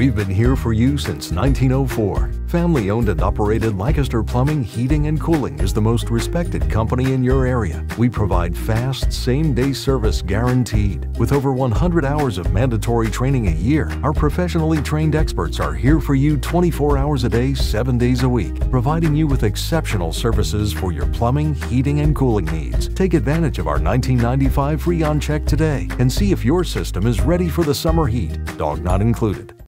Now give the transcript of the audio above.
We've been here for you since 1904. Family owned and operated Lancaster Plumbing, Heating, and Cooling is the most respected company in your area. We provide fast, same day service guaranteed. With over 100 hours of mandatory training a year, our professionally trained experts are here for you 24 hours a day, 7 days a week, providing you with exceptional services for your plumbing, heating, and cooling needs. Take advantage of our 1995 Freon check today and see if your system is ready for the summer heat, dog not included.